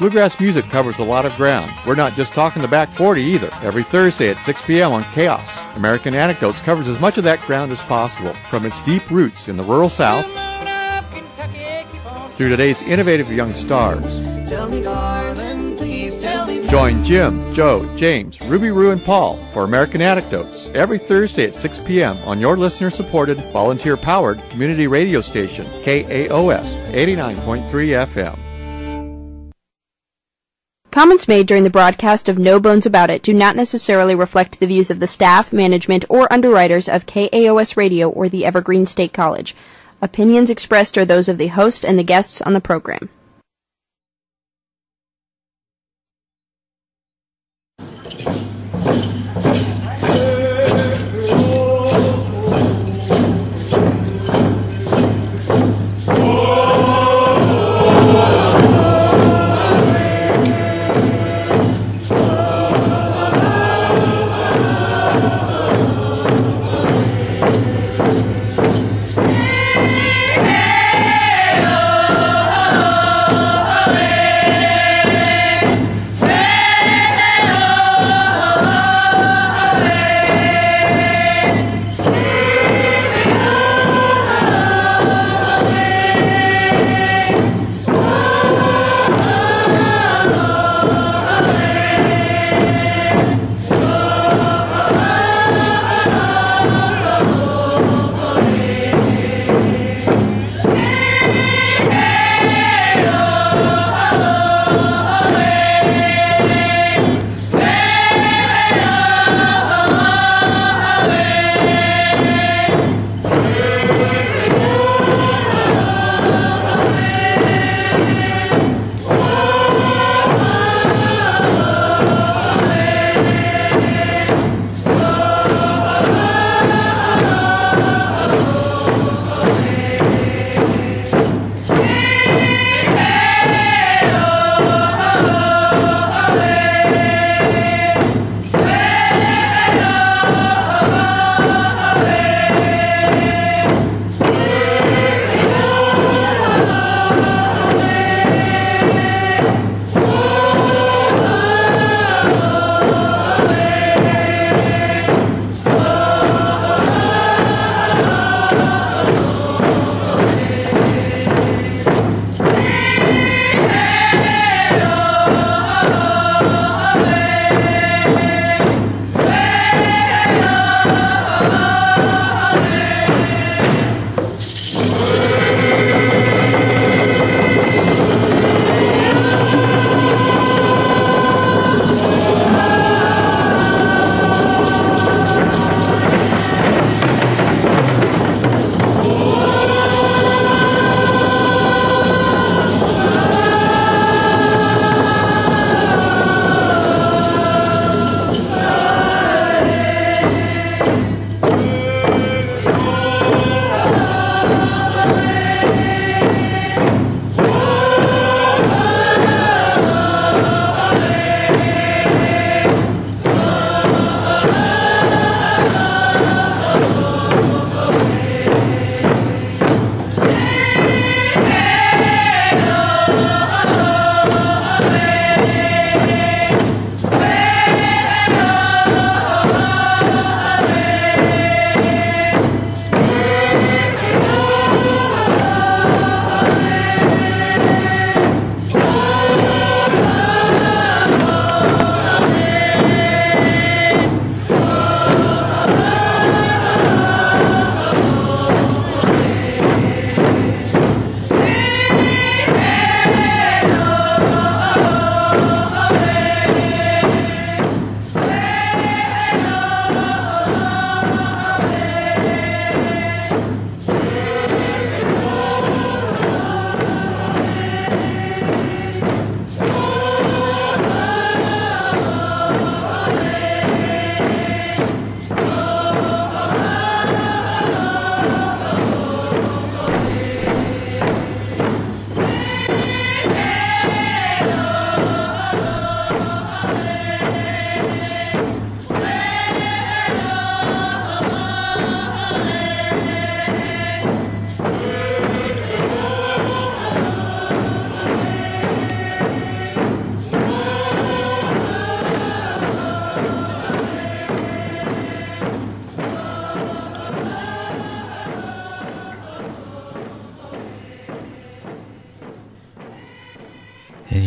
Bluegrass music covers a lot of ground. We're not just talking the back 40 either. Every Thursday at 6 p.m. on KAOS, American Anecdotes covers as much of that ground as possible, from its deep roots in the rural South through today's innovative young stars. Join Jim, Joe, James, Ruby Roo, and Paul for American Anecdotes every Thursday at 6 p.m. on your listener supported, volunteer powered community radio station, KAOS 89.3 FM. Comments made during the broadcast of No Bones About It do not necessarily reflect the views of the staff, management, or underwriters of KAOS Radio or the Evergreen State College. Opinions expressed are those of the host and the guests on the program.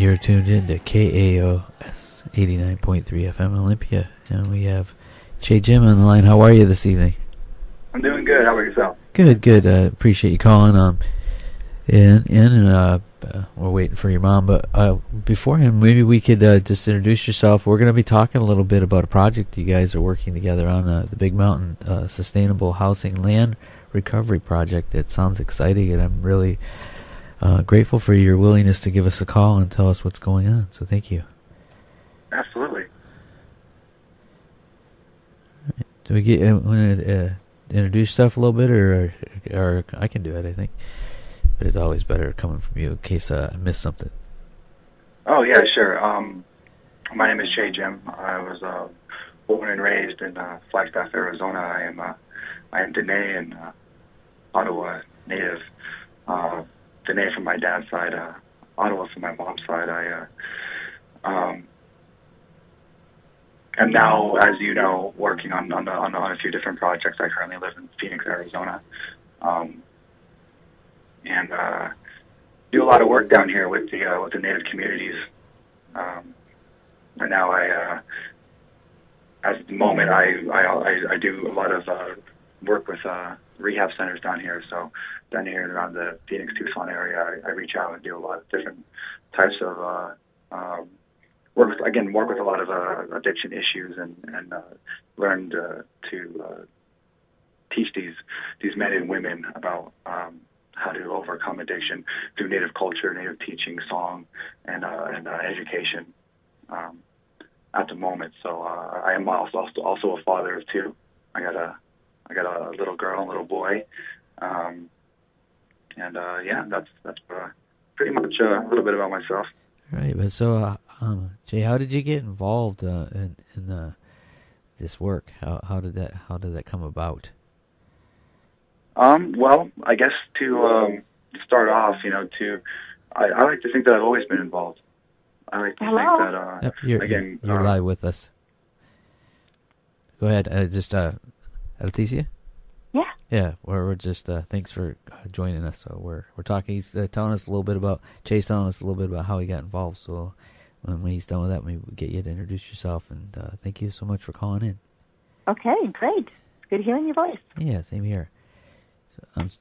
You're tuned in to KAOS 89.3 FM Olympia. And we have Che Jim on the line. How are you this evening? I'm doing good. How about yourself? Good, good. Uh, appreciate you calling. Um, in, in, uh, uh, we're waiting for your mom, but uh, beforehand, maybe we could uh, just introduce yourself. We're going to be talking a little bit about a project you guys are working together on, uh, the Big Mountain uh, Sustainable Housing Land Recovery Project. It sounds exciting, and I'm really uh, grateful for your willingness to give us a call and tell us what's going on. So thank you. Absolutely. Do we get uh, want to uh, introduce yourself a little bit, or, or I can do it, I think. But it's always better coming from you in case uh, I miss something. Oh yeah, sure. Um, my name is Jay Jim. I was uh, born and raised in uh, Flagstaff, Arizona. I am uh, I am Dene and uh, Ottawa native. Uh, Dene from my dad's side, uh, Ottawa from my mom's side. I uh, um, am now, as you know, working on on, the, on, on a few different projects. I currently live in Phoenix, Arizona, um, and uh, do a lot of work down here with the uh, with the native communities. Um, and now I, uh, at the moment, I, I I do a lot of uh, work with uh, rehab centers down here. So down here around the Phoenix Tucson area, I, I reach out and do a lot of different types of uh, um, work again work with a lot of uh, addiction issues and and uh, learned uh, to uh, teach these these men and women about um, how to overcome addiction through native culture, native teaching, song, and uh, and uh, education. Um, at the moment, so uh, I am also also a father of two. I got a I got a little girl, and a little boy, um, and uh, yeah, that's that's uh, pretty much uh, a little bit about myself. Right, but so uh, um, Jay, how did you get involved uh, in in the this work? How how did that how did that come about? Um, well, I guess to um, start off, you know, to I, I like to think that I've always been involved. I like to Hello? think that uh, Yep, you're, again, you're uh, live with us. Go ahead, uh, just uh, Leticia. Yeah. Yeah, we're we're just uh, thanks for uh, joining us. So we're we're talking. He's uh, telling us a little bit about Chase, telling us a little bit about how he got involved. So when, when he's done with that, maybe we'll get you to introduce yourself. And uh, thank you so much for calling in. Okay, great. Good hearing your voice. Yeah, same here. So, s-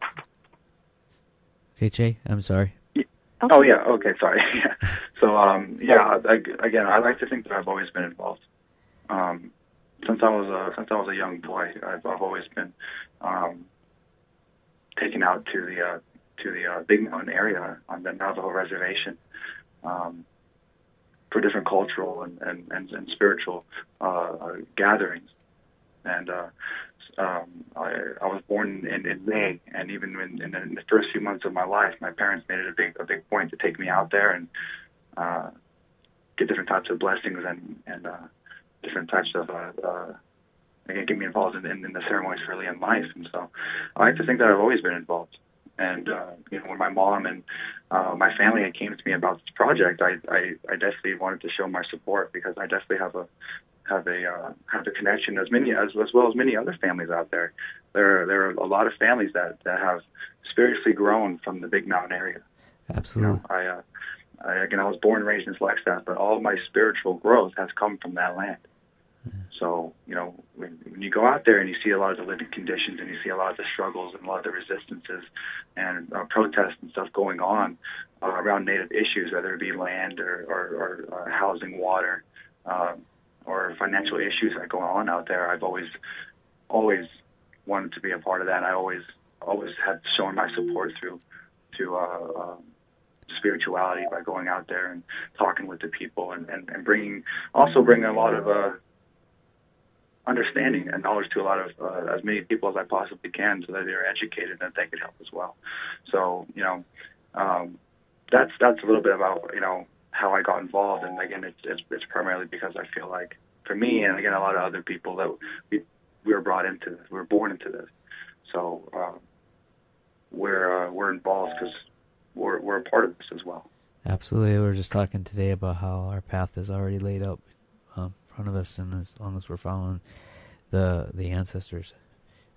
okay, Jay, I'm sorry. Oh yeah. Okay. Sorry. so um, yeah. I, again, I like to think that I've always been involved. Um, since I was a since I was a young boy, I've, I've always been um, taken out to the uh, to the uh, Big Mountain area on the Navajo reservation um, for different cultural and and, and, and spiritual uh, uh, gatherings. And uh, um, I, I was born in, in May, and even in, in, in the first few months of my life, my parents made it a big a big point to take me out there and uh, get different types of blessings and and uh, different types of uh, uh, get me involved in, in, in the ceremonies early in life. And so I like to think that I've always been involved. And uh, you know, when my mom and uh, my family had came to me about this project, I, I I definitely wanted to show my support because I definitely have a have a uh, have the connection as many as as well as many other families out there. There are, there are a lot of families that that have spiritually grown from the Big Mountain area. You Absolutely. know, I, uh, I again I was born and raised in Flagstaff, but all of my spiritual growth has come from that land. So you know when, when you go out there and you see a lot of the living conditions and you see a lot of the struggles and a lot of the resistances and uh, protests and stuff going on uh, around Native issues, whether it be land or or, or uh, housing, water, um, or financial issues that go on out there, I've always always wanted to be a part of that. I always always have shown my support through to uh, um, spirituality by going out there and talking with the people and, and, and bringing also bringing a lot of uh, understanding and knowledge to a lot of uh, as many people as I possibly can so that they're educated and they could help as well. So you know um, that's that's a little bit about you know how I got involved and again it's it's, it's primarily because I feel like for me and again a lot of other people that we we were brought into this we were born into this so um, we're uh, we're involved because we're we're a part of this as well. Absolutely. We were just talking today about how our path is already laid out front of us, and as long as we're following the the ancestors,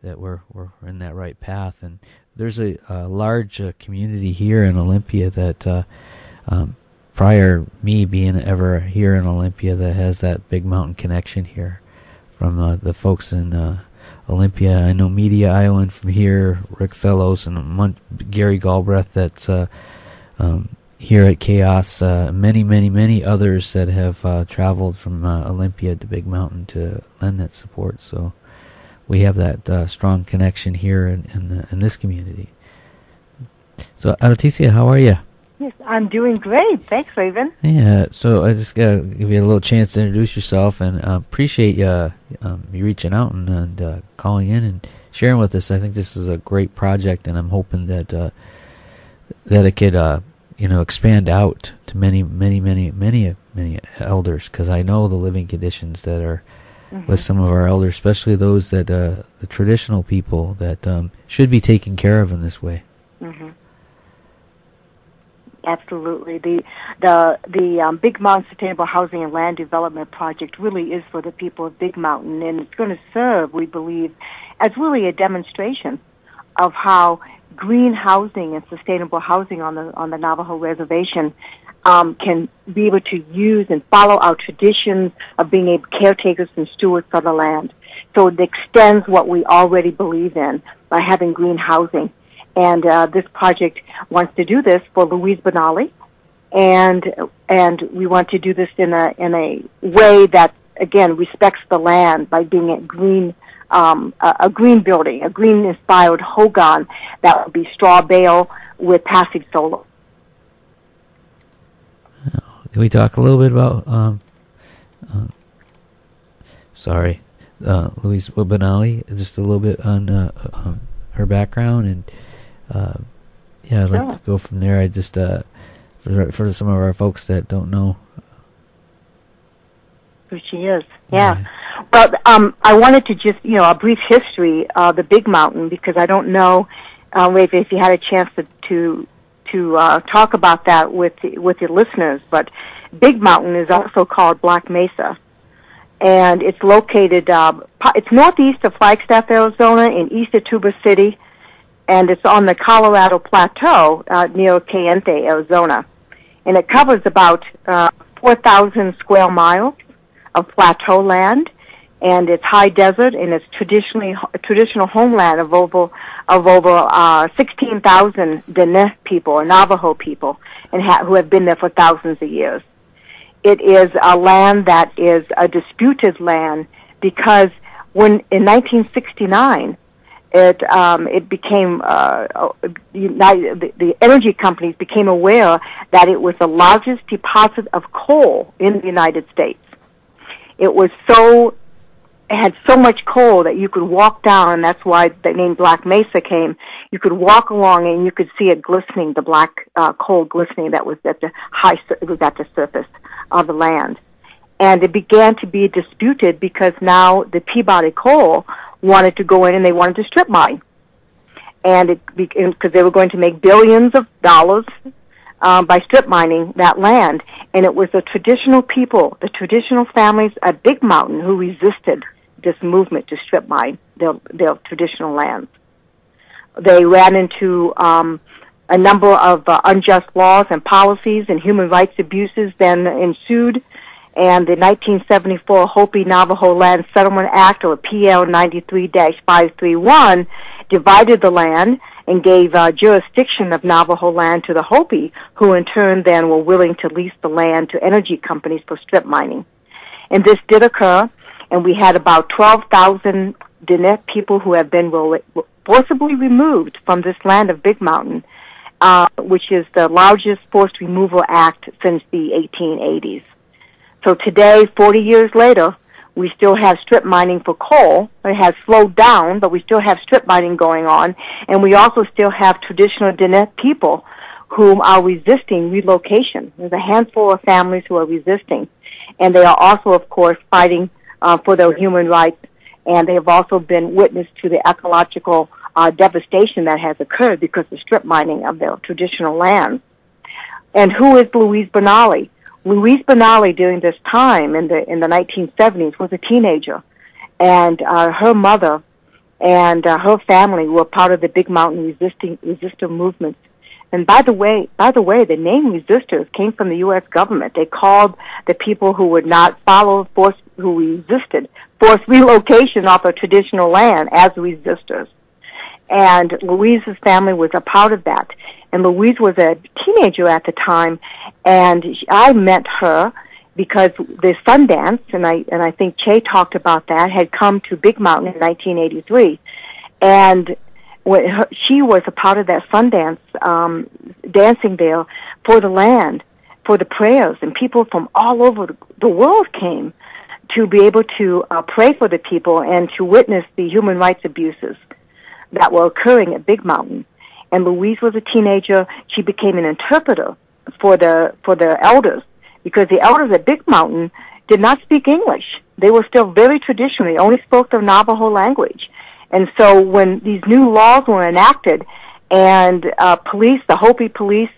that we're we're in that right path. And there's a, a large uh, community here in Olympia that uh, um, prior me being ever here in Olympia that has that big mountain connection here from uh, the folks in uh, Olympia. I know Media Island from here, Rick Fellows and Gary Galbraith that's uh, um, here at KAOS. Uh, many, many, many others that have uh, traveled from uh, Olympia to Big Mountain to lend that support. So we have that strong connection here in, in, in this community. So, Artesia, how are you? Yes, I'm doing great. Thanks, Raven. Yeah, so I just gotta give you a little chance to introduce yourself, and uh, appreciate you, um, you reaching out and, and uh, calling in and sharing with us. I think this is a great project, and I'm hoping that uh, that it could, uh, you know, expand out to many, many, many, many, many elders, because I know the living conditions that are mm-hmm. with some of our elders, especially those that uh, the traditional people that um, should be taken care of in this way. Mm-hmm. Absolutely. The the the um, Big Mountain Sustainable Housing and Land Development Project really is for the people of Big Mountain, and it's going to serve, we believe, as really a demonstration of how green housing and sustainable housing on the on the Navajo reservation um, can be able to use and follow our traditions of being able caretakers and stewards for the land. So it extends what we already believe in by having green housing and uh, this project wants to do this for Louise Benally, and and we want to do this in a in a way that again respects the land by being a green um, a, a green building, a green inspired hogan that would be straw bale with passive solar. Can we talk a little bit about? Um, uh, sorry, uh, Louise Benally, just a little bit on uh, um, her background and uh, yeah, I'd like to go from there. I just uh, for for some of our folks that don't know who she is. Yeah. yeah. Well, um, I wanted to just you know a brief history of the Big Mountain because I don't know, uh, if, if you had a chance to to, to uh, talk about that with with your listeners, but Big Mountain is also called Black Mesa. And it's located, uh, it's northeast of Flagstaff, Arizona, and east of Tuba City, and it's on the Colorado Plateau uh, near Kayenta, Arizona. And it covers about uh, 4,000 square miles of plateau land, and it's high desert, and it's traditionally traditional homeland of over of over uh, 16,000 Diné people or Navajo people, and ha- who have been there for thousands of years. It is a land that is a disputed land because when in 1969 it um, it became uh, United, the, the energy companies became aware that it was the largest deposit of coal in the United States. It was so had so much coal that you could walk down, and that's why the name Black Mesa came. You could walk along and you could see it glistening, the black uh, coal glistening that was at the high, it was at the surface of the land. And it began to be disputed because now the Peabody coal wanted to go in and they wanted to strip mine. And it because they were going to make billions of dollars um, by strip mining that land. And it was the traditional people, the traditional families at Big Mountain who resisted this movement to strip mine their, their traditional lands. They ran into um, a number of uh, unjust laws and policies and human rights abuses then ensued and the 1974 Hopi Navajo Land Settlement Act, or PL 93-531, divided the land and gave uh, jurisdiction of Navajo land to the Hopi, who in turn then were willing to lease the land to energy companies for strip mining. And this did occur, and we had about 12,000 Diné people who have been forcibly removed from this land of Big Mountain, uh, which is the largest forced removal act since the 1880s. So today, 40 years later, we still have strip mining for coal. It has slowed down, but we still have strip mining going on. And we also still have traditional Diné people whom are resisting relocation. There's a handful of families who are resisting. And they are also, of course, fighting uh, for their human rights. And they have also been witness to the ecological uh, devastation that has occurred because of strip mining of their traditional lands. And who is Louise Benally? Louise Benally during this time in the in the 1970s was a teenager, and uh, her mother and uh, her family were part of the Big Mountain resisting resistor movement And by the way, by the way, the name resistors came from the U.S. government. They called the people who would not follow force, who resisted forced relocation off of traditional land as resistors. And Louise's family was a part of that. And Louise was a teenager at the time, and I met her because the Sundance, and I and I think Che talked about that, had come to Big Mountain in 1983, and her, she was a part of that Sundance um, dancing there for the land, for the prayers, and people from all over the world came to be able to uh, pray for the people and to witness the human rights abuses that were occurring at Big Mountain. And Louise was a teenager. She became an interpreter for the for the elders because the elders at Big Mountain did not speak English. They were still very traditional. They only spoke the Navajo language. And so when these new laws were enacted and uh, police, the Hopi police,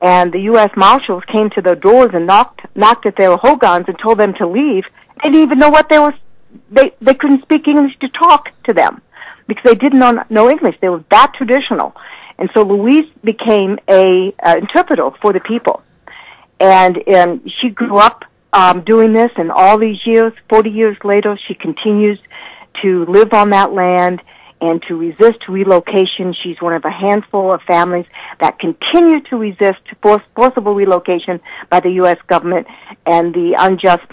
and the U.S. Marshals came to their doors and knocked knocked at their hogans and told them to leave, they didn't even know what they were. They they couldn't speak English to talk to them because they didn't know, know English. They were that traditional, and so Louise became a uh, interpreter for the people, and and she grew up um, doing this, and all these years, forty years later, she continues to live on that land and to resist relocation. She's one of a handful of families that continue to resist forcible relocation by the U.S. government and the unjust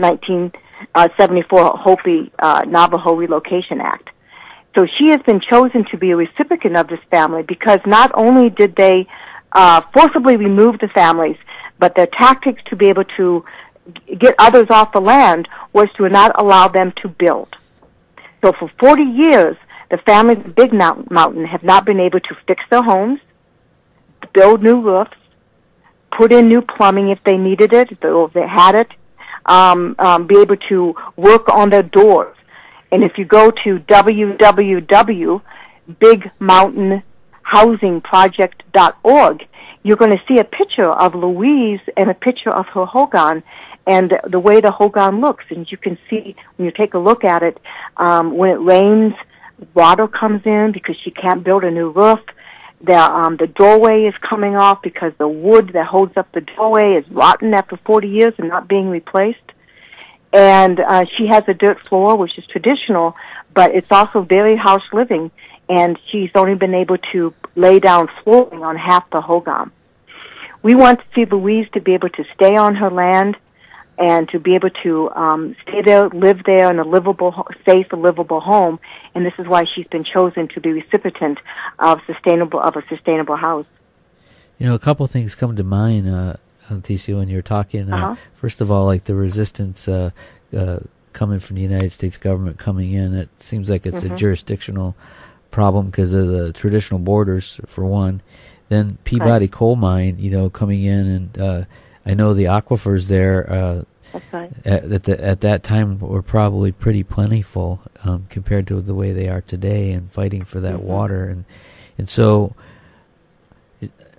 1974 Hopi uh, Navajo Relocation Act. So she has been chosen to be a recipient of this family because not only did they uh, forcibly remove the families, but their tactics to be able to get others off the land was to not allow them to build. So for 40 years, the families of Big Mountain have not been able to fix their homes, build new roofs, put in new plumbing if they needed it, if they had it, um, um, be able to work on their doors. And if you go to www.bigmountainhousingproject.org, you're going to see a picture of Louise and a picture of her Hogan and the way the Hogan looks. And you can see when you take a look at it, um, when it rains, water comes in because she can't build a new roof. The um, the doorway is coming off because the wood that holds up the doorway is rotten after 40 years and not being replaced. And uh, she has a dirt floor, which is traditional, but it's also very harsh living. And she's only been able to lay down flooring on half the Hogan. We want to see Louise to be able to stay on her land and to be able to um, stay there, live there in a livable, safe, and livable home. And this is why she's been chosen to be recipient of sustainable of a sustainable house. You know, a couple of things come to mind, uh, when you're talking. Uh, uh-huh. First of all, like the resistance uh, uh, coming from the United States government coming in, it seems like it's mm-hmm. a jurisdictional problem because of the traditional borders, for one. Then Peabody right. Coal Mine, you know, coming in and uh, I know the aquifers there uh, right. at, the, at that time were probably pretty plentiful um, compared to the way they are today, and fighting for that mm-hmm. water, and and so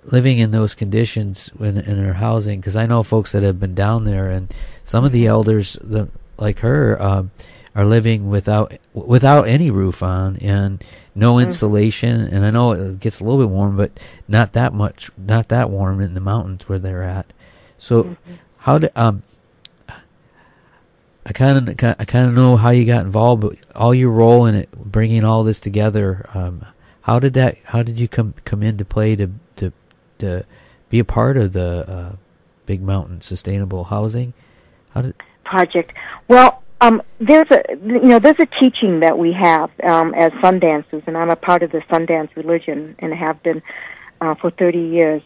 living in those conditions in, in their housing. Because I know folks that have been down there, and some of the elders, the, like her, um, are living without without any roof on and no Mm-hmm. insulation. And I know it gets a little bit warm, but not that much, not that warm in the mountains where they're at. So, Mm-hmm. how did um, I kind of I kind of know how you got involved, but all your role in it, bringing all this together. Um, how did that? How did you come come into play to to to be a part of the uh, Big Mountain Sustainable Housing? How did project? Well, um, there's a you know there's a teaching that we have um, as Sundancers, and I'm a part of the Sundance religion and have been uh, for 30 years.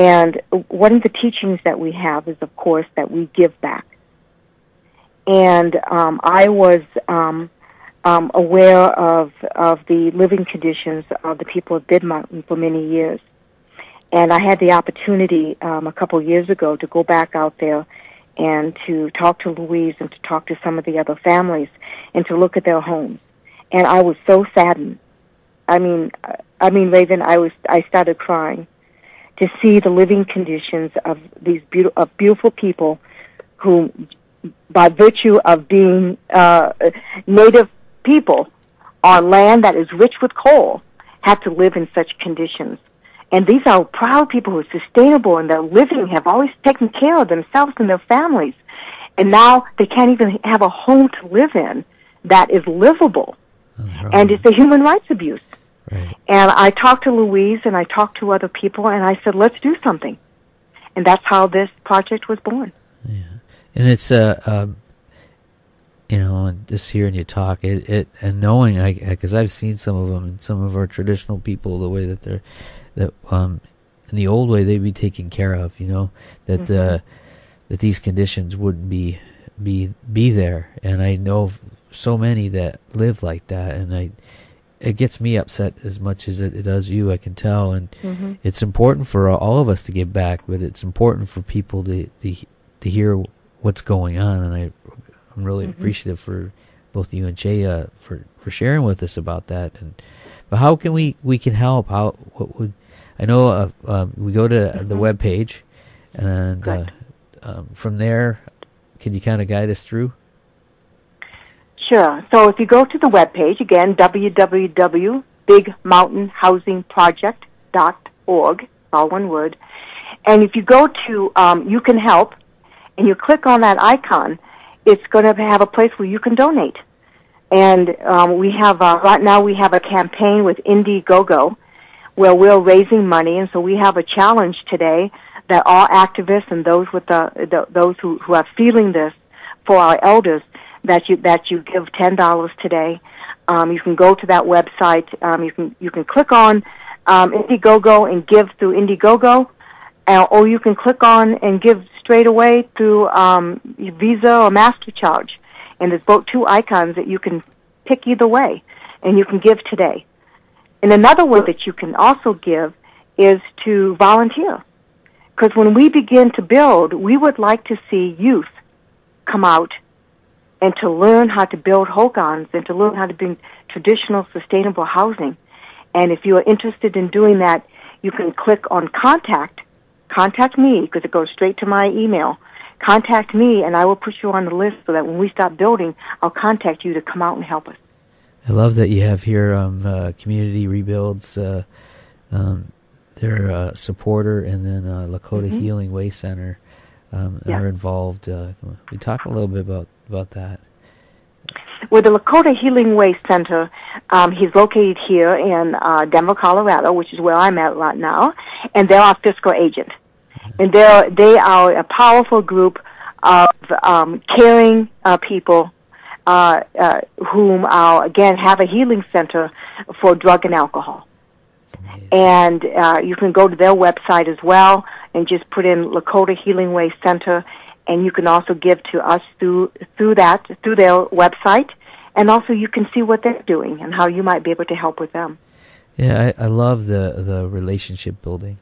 And one of the teachings that we have is, of course, that we give back. And um, I was um, um, aware of of the living conditions of the people of Big Mountain for many years. And I had the opportunity um, a couple years ago to go back out there and to talk to Louise and to talk to some of the other families and to look at their homes. And I was so saddened. I mean, I mean, Raven, I was I started crying to see the living conditions of these beautiful, of beautiful people who, by virtue of being uh, native people on land that is rich with coal, have to live in such conditions. And these are proud people who are sustainable and they're living, have always taken care of themselves and their families. And now they can't even have a home to live in that is livable. And it's a human rights abuse. Right. And I talked to Louise and I talked to other people and I said, let's do something. And that's how this project was born. and it's uh, um, you know, and just hearing you talk, it, it and knowing, I because I've seen some of them and some of our traditional people, the way that they're, that um, in the old way they'd be taken care of, you know, that uh, that these conditions wouldn't be be be there, and I know so many that live like that, and I. It gets me upset as much as it, it does you. I can tell, and it's important for all of us to give back, but it's important for people to to, to hear what's going on, and I I'm really appreciative for both you and Jay uh, for for sharing with us about that. And but how can we we can help? How what would I know? Uh, um, we go to the web page, and uh, um, from there, can you kind of guide us through? Sure. So if you go to the webpage, again, www.bigmountainhousingproject.org, all one word, and if you go to um, You Can Help, and you click on that icon, it's going to have a place where you can donate. And um, we have, uh, right now we have a campaign with Indiegogo where we're raising money, and so we have a challenge today that all activists and those with the, the those who, who are feeling this for our elders that you that you give ten dollars today. Um, you can go to that website. Um, you can you can click on um, Indiegogo and give through Indiegogo, uh, or you can click on and give straight away through um, Visa or MasterCharge. And there's both two icons that you can pick either way, and you can give today. And another way that you can also give is to volunteer. Because when we begin to build, we would like to see youth come out and to learn how to build hogans and to learn how to build traditional sustainable housing. And if you are interested in doing that, you can click on contact, contact me because it goes straight to my email. Contact me and I will put you on the list so that when we start building, I'll contact you to come out and help us. I love that you have here um, uh, community rebuilds. Uh, um, their uh, supporter and then uh, Lakota Healing Way Center um, Yeah. are involved. Uh, we talk a little bit about about that. with the Lakota Healing Way Center. Um, he's located here in uh, Denver, Colorado, which is where I'm at right now, and they're our fiscal agent. And they're they are a powerful group of um, caring uh, people uh, uh, whom are again have a healing center for drug and alcohol. And uh, you can go to their website as well and just put in Lakota Healing Way Center, and you can also give to us through through that through their website, and also you can see what they're doing and how you might be able to help with them. Yeah, I, I love the the relationship building,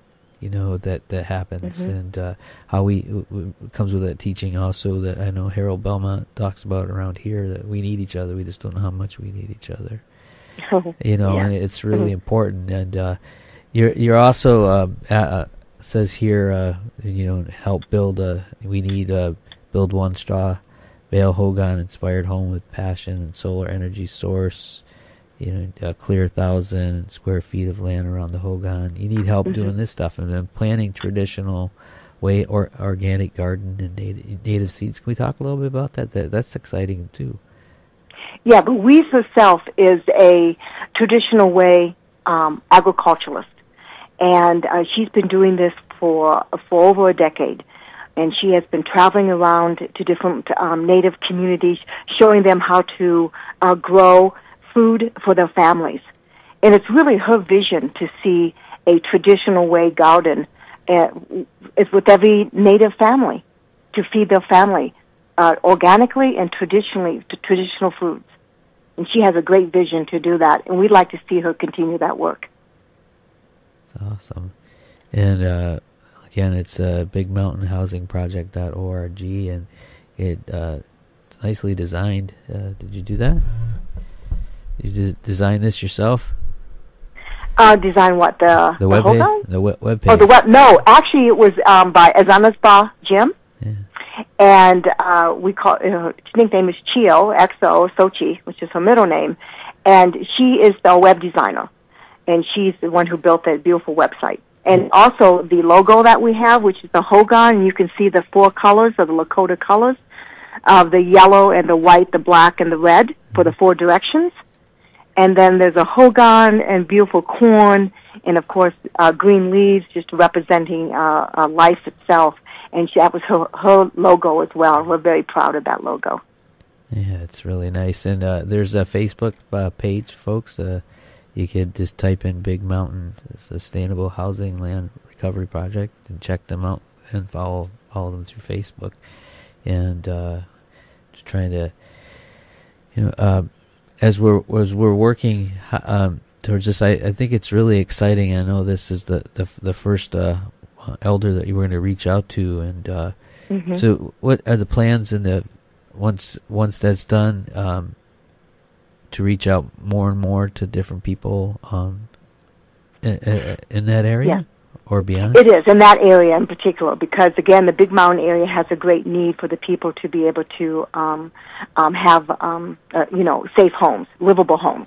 you know that that happens, Mm-hmm. and uh, how we w- comes with that teaching also that I know Harold Belmont talks about around here that we need each other. We just don't know how much we need each other. You know, Yeah. and it's really Mhm. important. And uh, you're you're also uh, says here, uh, you know, help build a. We need a build one straw, bale Hogan inspired home with passion and solar energy source. You know, uh, clear thousand square feet of land around the Hogan. You need help doing this stuff and then planting traditional way or organic garden and native, native seeds. Can we talk a little bit about that? that that's exciting too. Yeah, but Louise herself is a traditional way um, agriculturalist, and uh, she's been doing this for for over a decade. And she has been traveling around to different um, native communities, showing them how to uh, grow food for their families. And it's really her vision to see a traditional way garden uh, is with every native family to feed their family uh, organically and traditionally to traditional foods. And she has a great vision to do that, and we'd like to see her continue that work. Awesome. And uh, again, it's uh, bigmountainhousingproject.org, and it uh, it's nicely designed. Uh, did you do that? You did design this yourself? Uh, design what the The web page? Hogan? The web, web page. Oh, the web. No, actually, it was um, by Azana's Bar Jim, Yeah. and uh, we call uh, her nickname is Chio Xo Sochi, which is her middle name, and she is the web designer, and she's the one who built that beautiful website. and also the logo that we have, which is the Hogan, and you can see the four colors of the Lakota colors of the yellow and the white, the black and the red for the four directions. And then there's a Hogan and beautiful corn, and of course uh, green leaves, just representing uh, uh, life itself. And she, that was her, her logo as well. We're very proud of that logo. Yeah, it's really nice. And uh, there's a Facebook uh, page, folks. Uh, you could just type in Big Mountain Sustainable Housing Land Recovery Project and check them out and follow follow them through Facebook. And uh, just trying to, you know, uh, as we're as we're working um, towards this, I, I think it's really exciting. I know this is the the, the first uh, elder that you were going to reach out to, and uh, mm-hmm. so what are the plans in the once once that's done? Um, to reach out more and more to different people um, in, in that area yeah. or beyond? It is in that area in particular because again, the Big Mountain area has a great need for the people to be able to um, um, have um, uh, you know safe homes, livable homes.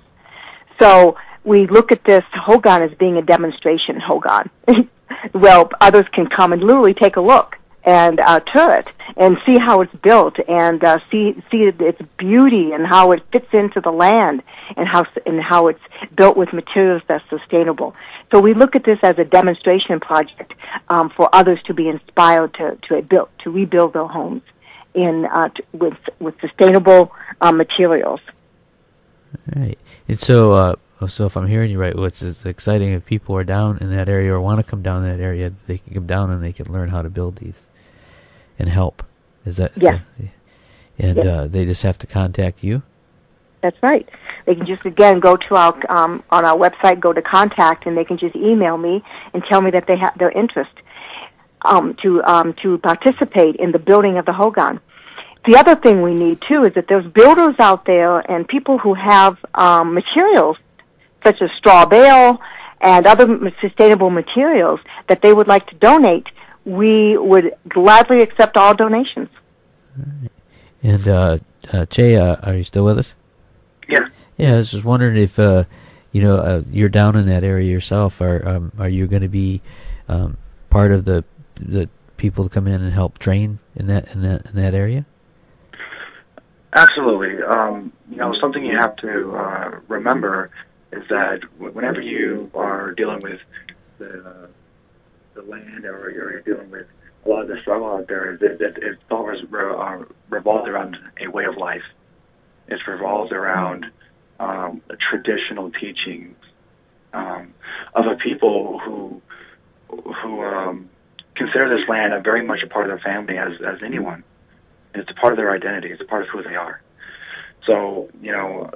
So we look at this Hogan as being a demonstration Hogan. well, others can come and literally take a look and uh, tour it and see how it's built and uh, see see its beauty and how it fits into the land and how and how it's built with materials that's sustainable. So we look at this as a demonstration project um, for others to be inspired to to build to rebuild their homes in uh, to, with with sustainable uh, materials. All right, and so. Uh, so if I'm hearing you right, what's exciting if people are down in that area or want to come down that area, they can come down and they can learn how to build these and help. Is that yeah? So, and Uh, they just have to contact you. That's right. They can just again go to our um, on our website, go to contact, and they can just email me and tell me that they have their interest um, to um, to participate in the building of the Hogan. The other thing we need too is that there's builders out there and people who have um, materials such as straw bale and other sustainable materials that they would like to donate we would gladly accept all donations. And uh, uh, Che, uh, are you still with us? Yeah. Yeah, I was just wondering if uh, you know uh, you're down in that area yourself. Are um, are you going to be um, part of the the people to come in and help train in that in that in that area? Absolutely. Um, you know, something you have to uh, remember is that whenever you are dealing with the the land or you're dealing with a lot of the struggle out there, that it all uh, revolves around a way of life. It revolves around um, traditional teachings um, of a people who who um, consider this land a very much a part of their family as as anyone. It's a part of their identity. It's a part of who they are. So you know,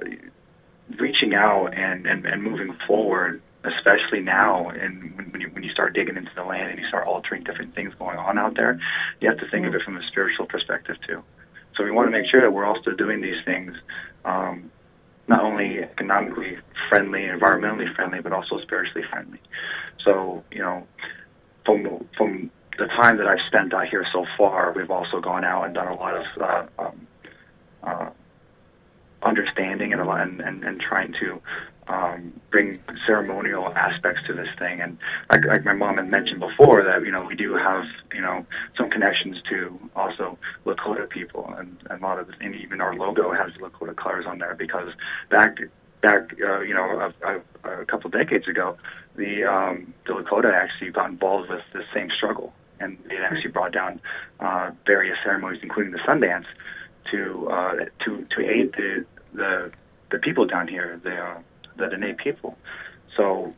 reaching out and and, and moving forward especially now and when you when you start digging into the land and you start altering different things going on out there, you have to think of it from a spiritual perspective too. So we want to make sure that we're also doing these things um, not only economically friendly, environmentally friendly, but also spiritually friendly. So you know, from from the time that I've spent out here so far, we've also gone out and done a lot of uh, um, uh, understanding and, and and trying to um, bring ceremonial aspects to this thing. And like, like my mom had mentioned before, that you know we do have you know some connections to also Lakota people, and, and a lot of and even our logo has Lakota colors on there because back back uh, you know a, a, a couple decades ago, the um, the Lakota actually got involved with the same struggle, and it actually brought down uh, various ceremonies, including the Sundance, to uh, to to aid the the the people down here. The uh, the Dene people. So,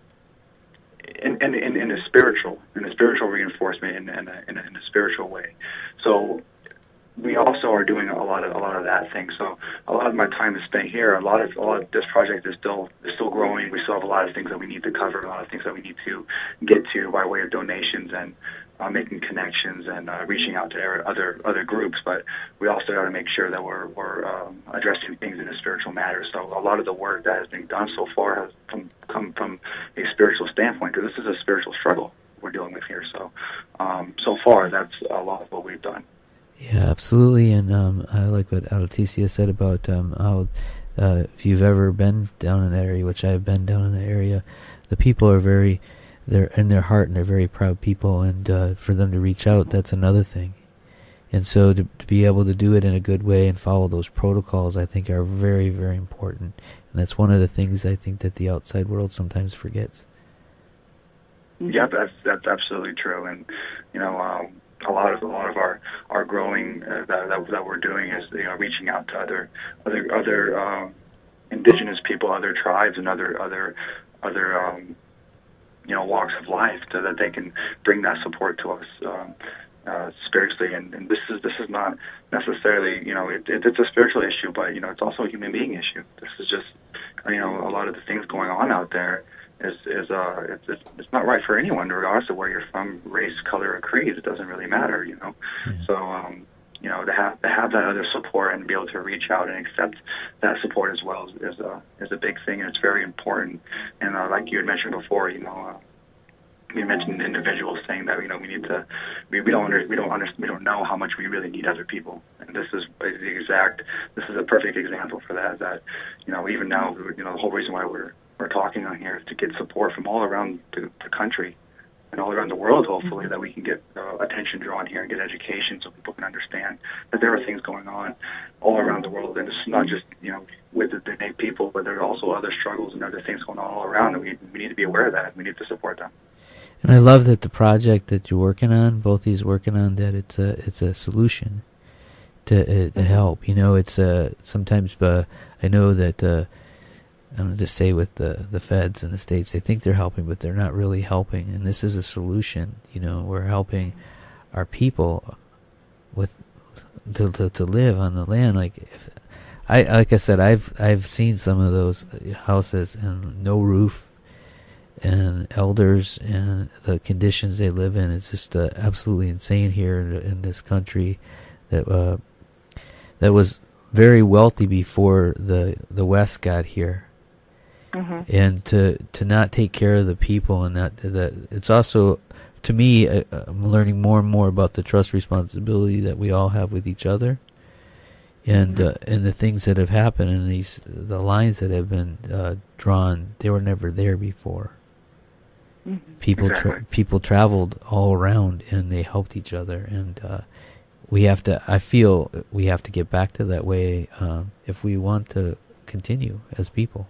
in, in, in, in a spiritual, in a spiritual reinforcement, in, in, a, in, a, in a spiritual way. So, we also are doing a lot of a lot of that thing. So a lot of my time is spent here. A lot of a lot of this project is still is still growing. We still have a lot of things that we need to cover, a lot of things that we need to get to by way of donations and uh, making connections and uh, reaching out to other other groups. But we also got to make sure that we're we're um, addressing things in a spiritual manner. So a lot of the work that has been done so far has come come from a spiritual standpoint because this is a spiritual struggle we're dealing with here. So um, so far, that's a lot of what we've done. Yeah, absolutely, and um, I like what Aleticia said about um, how uh, if you've ever been down in that area, which I've been down in that area, the people are very they're in their heart and they're very proud people, and uh, for them to reach out, that's another thing. And so to, to be able to do it in a good way and follow those protocols, I think are very, very important. And that's one of the things I think that the outside world sometimes forgets. Yeah, that's that's absolutely true. And you know, um, a lot of a lot of our our growing uh, that, that that we're doing is you know reaching out to other other other um, indigenous people, other tribes, and other other other um, you know walks of life, so that they can bring that support to us. Um, uh, spiritually, and, and this is this is not necessarily you know it, it, it's a spiritual issue, but you know it's also a human being issue. This is just you know a lot of the things going on out there is is uh it's, it's it's not right for anyone, regardless of where you're from, race, color, or creed. It doesn't really matter, you know. Yeah. So um, you know to have to have that other support and be able to reach out and accept that support as well is, is a is a big thing, and it's very important. And uh, like you had mentioned before, you know. Uh, you mentioned individuals saying that you know we need to we, we don't under, we don't understand we don't know how much we really need other people and this is the exact this is a perfect example for that that you know even now you know the whole reason why we're we're talking on here is to get support from all around the, the country and all around the world hopefully that we can get uh, attention drawn here and get education so people can understand that there are things going on all around the world. And it's not just you know with the Native people but there are also other struggles and other things going on all around and we, we need to be aware of that. We need to support them. And I love that the project that you're working on, both these working on, that it's a it's a solution to uh, to help. You know, it's uh, sometimes uh, I know that uh, I'm going to say with the the feds and the states, they think they're helping, but they're not really helping. And this is a solution. You know, we're helping our people with to to, to live on the land. Like if I like I said, I've I've seen some of those houses and no roof and elders and the conditions they live in. It's just uh, absolutely insane here in, in this country that uh, that was very wealthy before the the West got here. Hmm And to to not take care of the people and that that it's also to me uh, I'm learning more and more about the trust responsibility that we all have with each other. And uh, and the things that have happened and these the lines that have been uh, drawn they were never there before hmm people tra- Exactly. people traveled all around and they helped each other and uh, we have to I feel we have to get back to that way um, if we want to continue as people.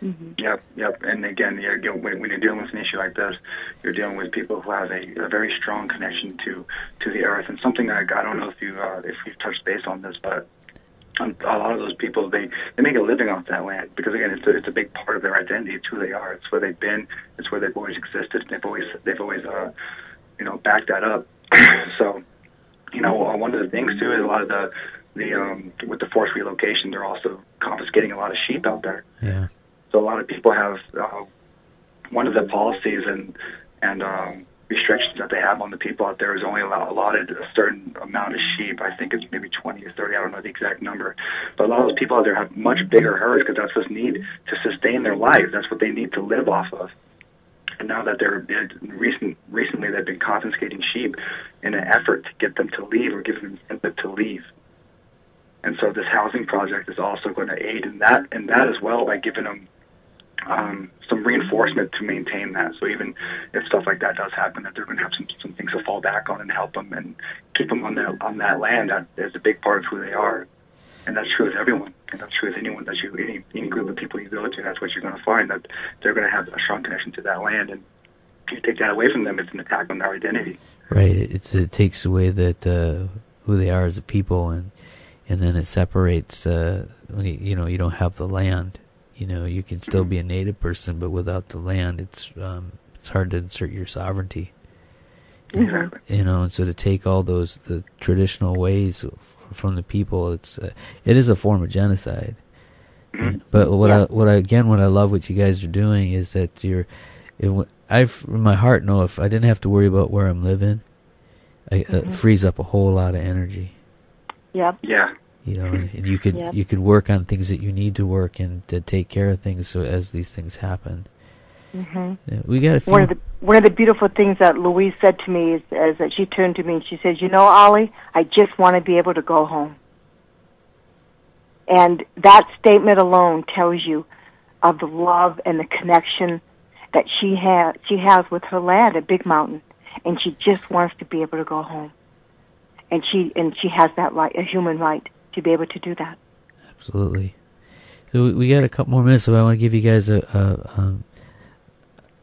Hmm Yep, yep. And again, you're, you know, when, when you're dealing with an issue like this, you're dealing with people who have a, a very strong connection to to the earth. And something like I don't know if you uh, if you've touched base on this, but um, a lot of those people they they make a living off that land because again, it's a, it's a big part of their identity. It's who they are. It's where they've been. It's where they've always existed. They've always they've always uh, you know backed that up. so you know, uh, one of the things too is a lot of the the um, with the forced relocation, they're also confiscating a lot of sheep out there. Yeah. So a lot of people have uh, one of the policies and and um, restrictions that they have on the people out there is only allow, allotted a certain amount of sheep. I think it's maybe 20 or 30. I don't know the exact number. But a lot of those people out there have much bigger herds because that's what's need to sustain their lives. That's what they need to live off of. And now that they're recent recently they've been confiscating sheep in an effort to get them to leave or give them incentive to leave. And so this housing project is also going to aid in that in that as well by giving them um, some reinforcement to maintain that. So even if stuff like that does happen, that they're going to have some, some things to fall back on and help them and keep them on that on that land. That is a big part of who they are, and that's true with everyone. And that's true with anyone that you any any group of people you go to. That's what you're going to find that they're going to have a strong connection to that land. And if you take that away from them, it's an attack on their identity. Right. It's, it takes away that uh, who they are as a people, and and then it separates. Uh, you, you know, you don't have the land. You know, you can still be a native person, but without the land, it's um, it's hard to insert your sovereignty. Exactly. You know, and so to take all those the traditional ways from the people, it's uh, it is a form of genocide. Mhm. But what I what I again what I love what you guys are doing is that you're, it, w- I've in my heart know if I didn't have to worry about where I'm living, I, uh, Mhm. frees up a whole lot of energy. Yep. Yeah. You know, and, and you could Yep. you could work on things that you need to work and to take care of things so as these things happen. hmm Yeah, we got a few. One of the one of the beautiful things that Louise said to me is, is that she turned to me and she says, "You know, Ollie, I just want to be able to go home." And that statement alone tells you of the love and the connection that she has she has with her land at Big Mountain, and she just wants to be able to go home, and she and she has that right, a human right, to be able to do that. Absolutely. So we got a couple more minutes, so I want to give you guys a, a um,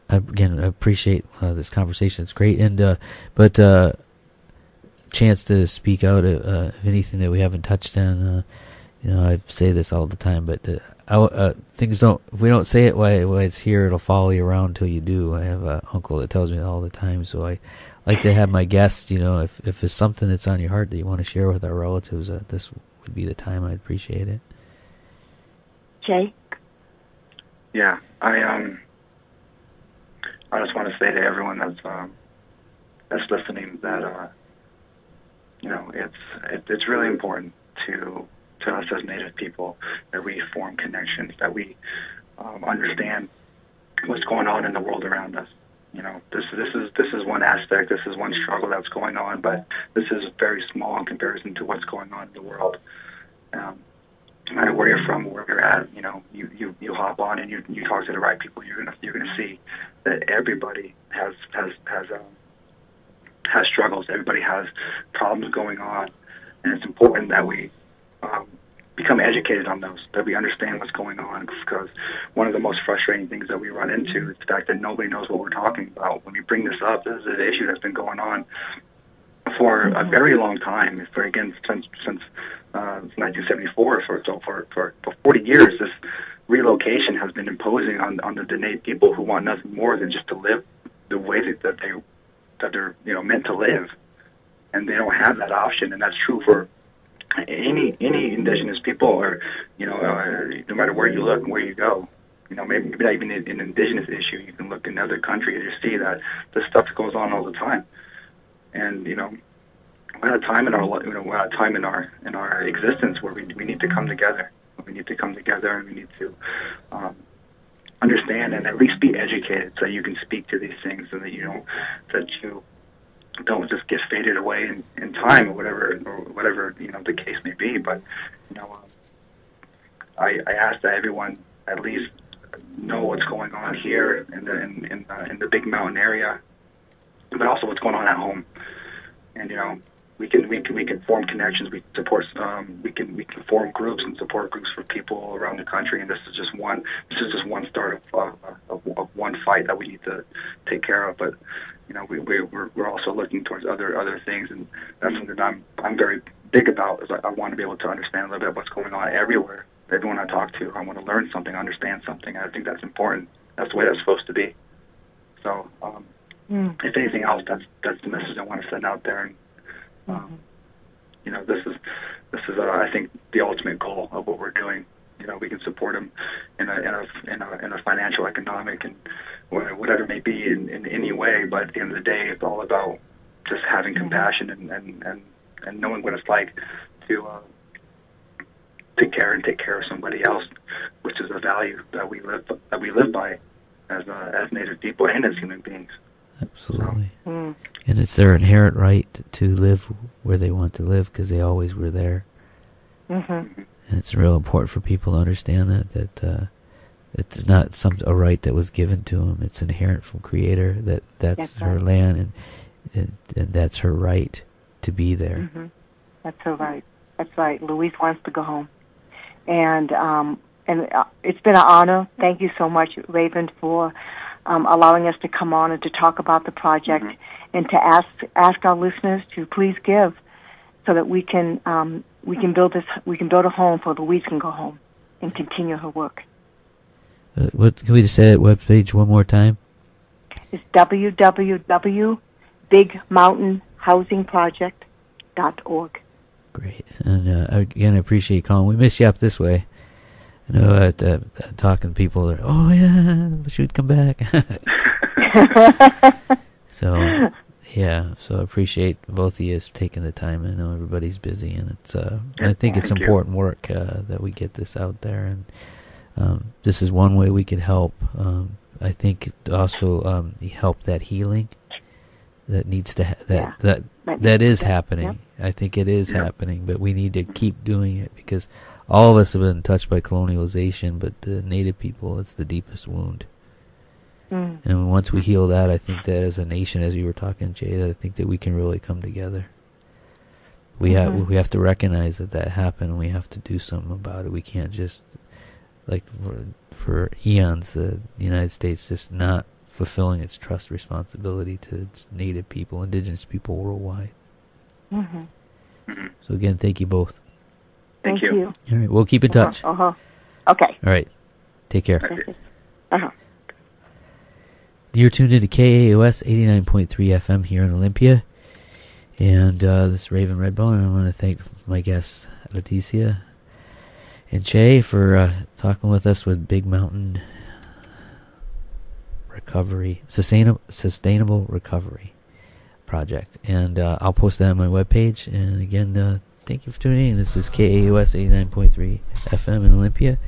again, I appreciate uh, this conversation. It's great, and uh, but uh, chance to speak out of, uh, of anything that we haven't touched on. Uh, you know, I say this all the time, but uh, things don't. If we don't say it while it's here, it'll follow you around until you do. I have an uncle that tells me all the time, so I like to have my guests. You know, if if it's something that's on your heart that you want to share with our relatives, this would be the time. I'd appreciate it. Jay. Yeah, I um I just want to say to everyone that's um, that's listening that uh, you know it's it, it's really important to to us as Native people that we form connections, that we um, understand what's going on in the world around us. You know, this this is this is one aspect, this is one struggle that's going on, but this is very small in comparison to what's going on in the world. Um, no matter where you're from, where you're at, you know, you, you, you hop on and you, you talk to the right people, you're gonna you're gonna see that everybody has has has um, has struggles. Everybody has problems going on, and it's important that we um, become educated on those, that we understand what's going on. Because one of the most frustrating things that we run into is the fact that nobody knows what we're talking about. When we bring this up, this is an issue that's been going on for a very long time. For again, since since uh, 1974, so, so for, for for 40 years, this relocation has been imposing on on the Dene people who want nothing more than just to live the way that, that they that they're you know meant to live, and they don't have that option, and that's true for any any indigenous people, or you know, uh, no matter where you look and where you go. You know, maybe, maybe not even an indigenous issue. You can look in other countries and you see that this stuff goes on all the time, and you know, we're at a time in our you know we're at a time in our in our existence where we we need to come together. We need to come together and we need to um, understand and at least be educated so you can speak to these things and that you know that you don't just get faded away in, in time or whatever or whatever you know the case may be. But you know, um, I, I ask that everyone at least know what's going on here in the in in, uh, in the Big Mountain area, but also what's going on at home. And you know, we can we can we can form connections. We support um, we can we can form groups and support groups for people around the country. And this is just one this is just one start of, uh, of, of one fight that we need to take care of. But you know we, we we're we're also looking towards other other things, and that's something that I'm I'm very big about. Is I, I want to be able to understand a little bit what's going on everywhere. Everyone I talk to, I want to learn something, understand something. I think that's important. That's the way that's supposed to be. So, um, mm. if anything else, that's that's the message I want to send out there. And um, you know, this is this is uh, I think the ultimate goal of what we're doing. You know, we can support them in a in a in a, in a financial, economic, and whatever it may be in, in any way. But at the end of the day, it's all about just having compassion and and and, and knowing what it's like to uh, take care and take care of somebody else, which is a value that we live that we live by as uh, as Native people and as human beings. Absolutely. Mm. And it's their inherent right to live where they want to live because they always were there. Mm-hmm. And it's real important for people to understand that that uh, it's not some a right that was given to them. It's inherent from Creator that that's, that's her right. land and, and, and that's her right to be there. Mm-hmm. That's her right. That's right. Louise wants to go home, and um, and uh, it's been an honor. Thank you so much, Raven, for um, allowing us to come on and to talk about the project mm-hmm. and to ask ask our listeners to please give so that we can um, we can build this we can build a home for Louise can go home and continue her work. Uh, what can we just say that webpage one more time? It's www.bigmountainhousingproject.org. Great, and uh, again, I appreciate you calling. We miss you up this way. You know, uh, uh, talking to people, they're, oh yeah, wish you'd come back. so, yeah, so I appreciate both of you taking the time. I know everybody's busy, and it's. Uh, I think it's important work uh, that we get this out there, and um, this is one way we could help. Um, I think also um, help that healing that needs to ha- that yeah. that that is happening. I think it is happening, but we need to keep doing it because all of us have been touched by colonialization, but the native people, it's the deepest wound. Mm. And once we heal that, I think that as a nation, as you were talking, Jay, I think that we can really come together. We have Mhm. we have to recognize that that happened. and We have to do something about it. We can't just like for, for eons, uh, the United States just not fulfilling its trust responsibility to its native people, indigenous people worldwide. hmm Mhm. So again, thank you both. Thank, you. All right, we'll keep in touch. Uh huh. Okay. All right, take care. Uh huh. You're tuned into KAOS 89.3 FM here in Olympia. And uh, this is Raven Redbone. I want to thank my guests, Leticia and Che, for uh, talking with us with Big Mountain Recovery, Sustainable, Sustainable Recovery Project. And uh, I'll post that on my webpage. And again, uh, thank you for tuning in. This is KAOS 89.3 FM in Olympia.